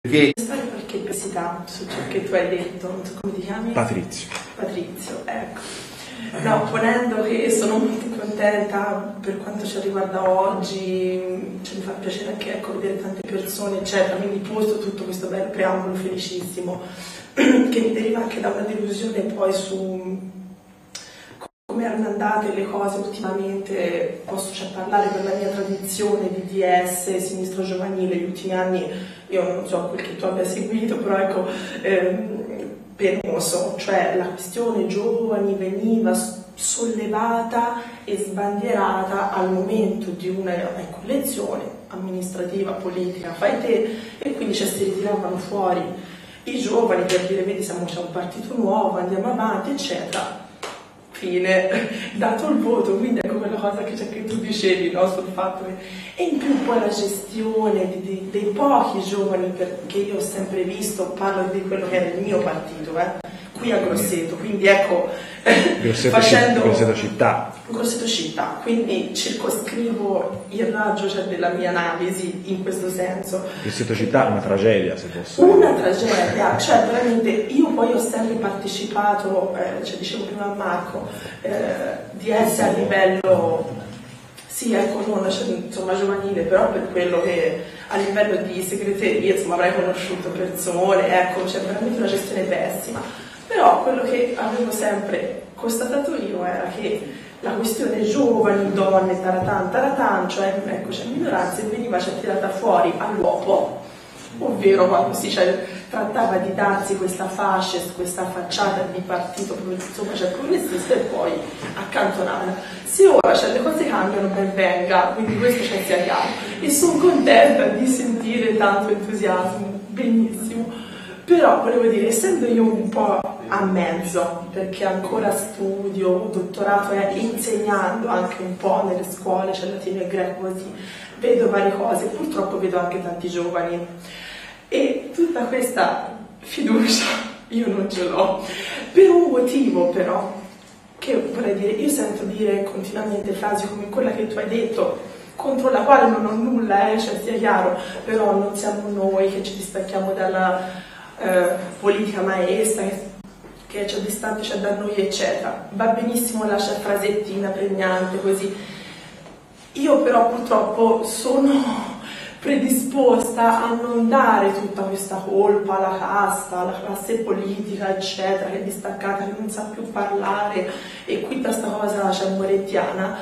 Perché... Fare qualche perplessità su ciò che tu hai detto, non so come ti chiami? Patrizio. Patrizio, ecco. No, ponendo che sono molto contenta per quanto ci riguarda oggi, cioè, mi fa piacere anche ecco, vedere tante persone, eccetera, quindi posto tutto questo bel preambolo felicissimo, che mi deriva anche da una delusione poi su come erano andate le cose ultimamente, posso cioè, parlare per la mia tradizione di DS, sinistra giovanile, gli ultimi anni, io non so quel che tu abbia seguito, però ecco, ehm, penoso, cioè la questione giovani veniva sollevata e sbandierata al momento di una ecco, lezione amministrativa, politica, fai te, e quindi cioè, si ritiravano fuori i giovani per dire vedi siamo c'è un partito nuovo, andiamo avanti, eccetera fine, dato il voto, quindi ecco quella cosa che, cioè, che tu dicevi no, sul fatto che... E in più poi la gestione di, di, dei pochi giovani per, che io ho sempre visto, parlo di quello che era il mio partito, eh, qui a Grosseto, quindi ecco, Grosseto, facendo... Grosseto città. Grosseto città, quindi circoscrivo il raggio cioè, della mia analisi in questo senso. Grosseto città è una tragedia, se posso Una tragedia, cioè veramente, io poi ho sempre partecipato, eh, cioè dicevo prima a Marco, eh, di essere a livello sì, ecco, non cioè, insomma, giovanile, però per quello che a livello di segreteria insomma, avrei conosciuto persone, ecco, c'è veramente una gestione pessima. Però quello che avevo sempre constatato io era che la questione giovani, donne, taratan, taratan, cioè ecco, c'è minoranza, veniva cioè, tirata fuori all'uopo, ovvero quando si cioè, trattava di darsi questa fascia, questa facciata di partito insomma, cioè, progressista e poi accantonata. Se ora cioè, le cose cambiano ben venga, quindi questo c'è sia chiaro. E sono contenta di sentire tanto entusiasmo, benissimo. Però volevo dire, essendo io un po' a mezzo, perché ancora studio, dottorato e insegnando anche un po' nelle scuole, c'è cioè latino e greco così, vedo varie cose, purtroppo vedo anche tanti giovani. E tutta questa fiducia io non ce l'ho, per un motivo però, che vorrei dire, io sento dire continuamente frasi come quella che tu hai detto, contro la quale non ho nulla, eh, cioè sia chiaro, però non siamo noi che ci distacchiamo dalla eh, politica maestra che c'è distante c'è da noi eccetera va benissimo la frasettina pregnante così io però purtroppo sono predisposta a non dare tutta questa colpa alla casta, alla classe politica, eccetera, che è distaccata, che non sa più parlare e qui da sta cosa c'è morettiana.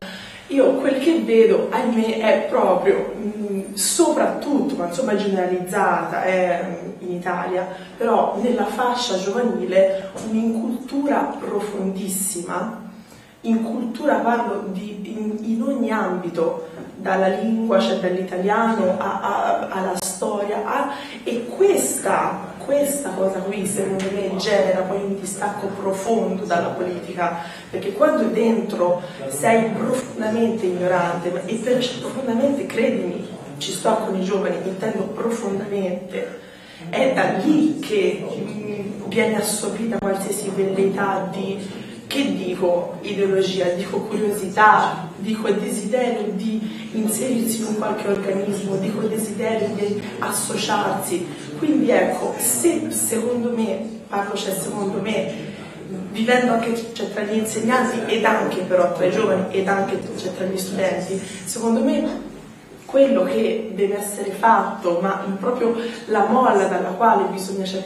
Io quel che vedo, ahimè, è proprio, mh, soprattutto, ma insomma generalizzata eh, in Italia, però nella fascia giovanile un'incultura profondissima, in cultura parlo di, in, in ogni ambito, dalla lingua, cioè dall'italiano alla storia, a, e questa questa cosa qui secondo me genera poi un distacco profondo dalla politica, perché quando dentro sei profondamente ignorante, e per profondamente, credimi, ci sto con i giovani, intendo profondamente, è da lì che viene assorbita qualsiasi velleità di che dico ideologia, dico curiosità, dico desiderio di inserirsi in qualche organismo, dico desiderio di associarsi. Quindi ecco, se secondo me, parlo cioè secondo me, vivendo anche cioè, tra gli insegnanti ed anche però tra i giovani ed anche cioè, tra gli studenti, secondo me quello che deve essere fatto, ma proprio la molla dalla quale bisogna cioè,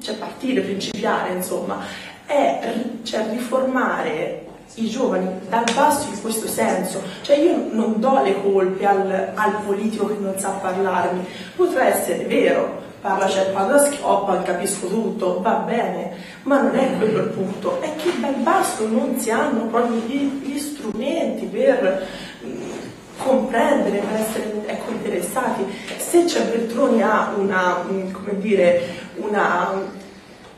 cioè partire, principiare, insomma, è cioè, riformare i giovani dal basso in questo senso, cioè io non do le colpe al, al politico che non sa parlarmi, potrà essere vero, parla il padre schioppa, capisco tutto, va bene, ma non è quello il punto, è che dal basso non si hanno proprio gli, gli strumenti per comprendere, per essere ecco, interessati. Se c'è Beltroni ha una, mh, come dire, una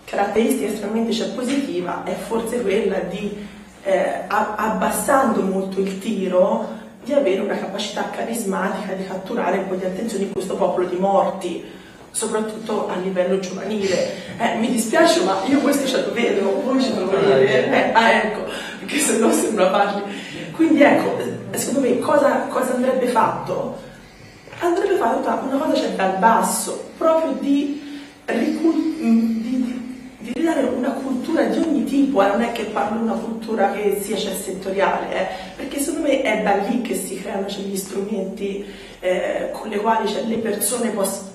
caratteristica estremamente cioè, positiva è forse quella di, eh, abbassando molto il tiro, di avere una capacità carismatica di catturare un po' di attenzione in questo popolo di morti, soprattutto a livello giovanile. Eh, mi dispiace, ma io questo ce lo vedo, voi ce lo vedete, eh, ah, ecco, perché se no sembra facile. Quindi ecco, secondo me cosa, cosa andrebbe fatto? andrebbe fatta una cosa cioè, dal basso, proprio di, di, di, di ridare una cultura di ogni tipo, eh? non è che parlo di una cultura che sia cioè, settoriale, eh? perché secondo me è da lì che si creano cioè, gli strumenti eh, con le quali cioè, le persone possono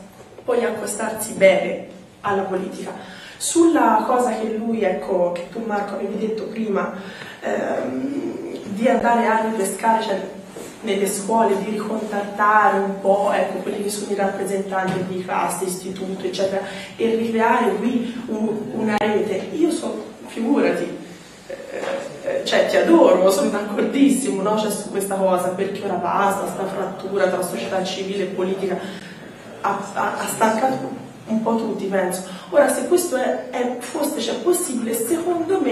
poi accostarsi bene alla politica. Sulla cosa che lui, ecco, che tu Marco avevi detto prima, ehm, di andare a ripescare cioè, nelle scuole, di ricontattare un po' ecco, quelli che sono i rappresentanti di classe, istituto, eccetera, e ricreare qui un, una rete. Io sono, figurati, eh, eh, cioè ti adoro, sono d'accordissimo no? cioè, su questa cosa, perché ora basta, questa frattura tra società civile e politica ha, ha, ha stancato un po' tutti, penso. Ora, se questo è, è fosse cioè, possibile, secondo me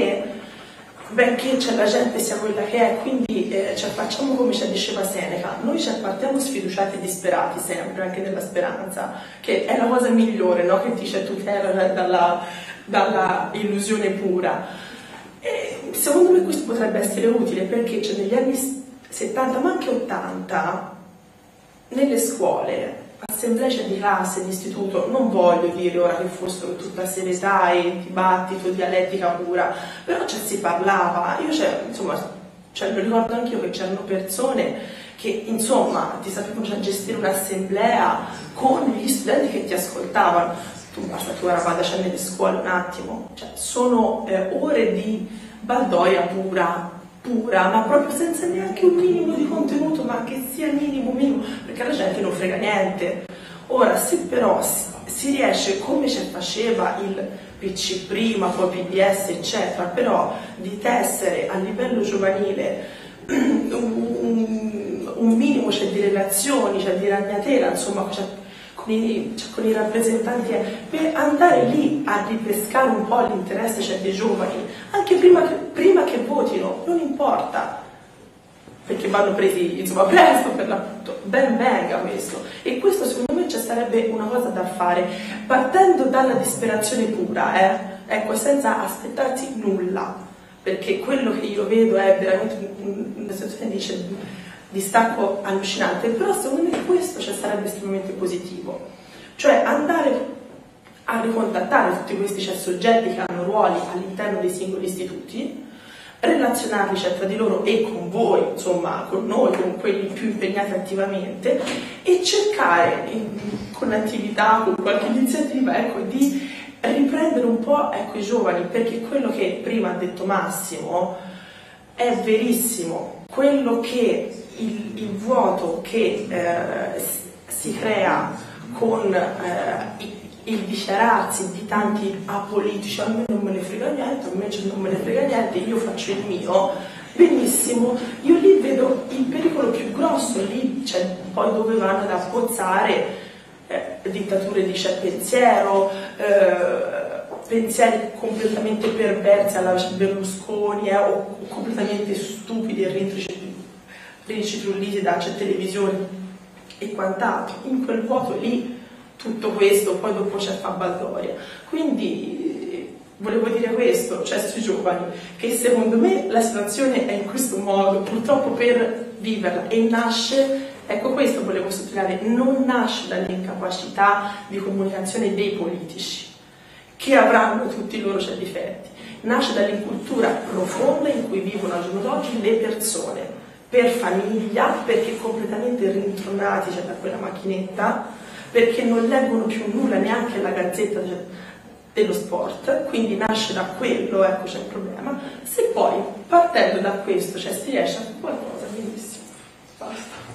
benché cioè, la gente sia quella che è, quindi eh, cioè, facciamo come ci diceva Seneca, noi cioè, partiamo sfiduciati e disperati sempre, anche nella speranza, che è la cosa migliore no? che ti cioè, tutela dalla, dalla illusione pura. E, secondo me questo potrebbe essere utile perché cioè, negli anni 70, ma anche 80, nelle scuole assemblee di classe, di istituto, non voglio dire ora che fossero tutta serietà e dibattito, dialettica pura, però cioè, si parlava, io cioè, insomma, cioè, lo ricordo anch'io che c'erano persone che insomma ti sapevano già gestire un'assemblea con gli studenti che ti ascoltavano. Tu basta tu ora vada a nelle scuole un attimo, cioè, sono eh, ore di baldoria pura, pura, ma proprio senza neanche un minimo di contenuto, ma che sia minimo, minimo, perché la gente non frega niente. Ora, se però si riesce, come ci faceva il PC prima, poi PBS, eccetera, però di tessere a livello giovanile un, un minimo cioè, di relazioni, cioè, di ragnatela, insomma, cioè, con i, cioè, con i, rappresentanti, eh, per andare lì a ripescare un po' l'interesse cioè, dei giovani, anche prima che, prima che votino, non importa, perché vanno presi insomma presto per l'appunto, ben venga questo. E questo secondo me ci sarebbe una cosa da fare, partendo dalla disperazione pura, eh? ecco, senza aspettarsi nulla, perché quello che io vedo è veramente una situazione di distacco allucinante, però secondo me questo cioè, sarebbe estremamente positivo, cioè andare a ricontattare tutti questi cioè, soggetti che hanno ruoli all'interno dei singoli istituti, relazionarli cioè, tra di loro e con voi, insomma, con noi, con quelli più impegnati attivamente e cercare con attività, con qualche iniziativa, ecco, di riprendere un po' ecco, i giovani, perché quello che prima ha detto Massimo è verissimo, quello che il, il vuoto che eh, si crea con eh, il dichiararsi di tanti apolitici, a me non me ne frega niente, a me non me ne frega niente, io faccio il mio, benissimo, io lì vedo il pericolo più grosso, lì c'è poi dove vanno ad appozzare eh, dittature di c'è pensiero, eh, pensieri completamente perversi alla Berlusconi eh, o completamente stupidi e rincitrulliti da cioè, televisioni e quant'altro. In quel vuoto lì tutto questo, poi dopo c'è fa Baldoria. Quindi volevo dire questo, cioè sui giovani, che secondo me la situazione è in questo modo, purtroppo per viverla e nasce, ecco questo volevo sottolineare, non nasce dall'incapacità di comunicazione dei politici, che avranno tutti i loro cioè, difetti, nasce dall'incultura profonda in cui vivono al giorno d'oggi le persone, per famiglia, perché completamente rintronati cioè, da quella macchinetta, perché non leggono più nulla neanche la gazzetta dello sport, quindi nasce da quello, ecco c'è il problema. Se poi partendo da questo cioè, si riesce a fare qualcosa, benissimo, basta.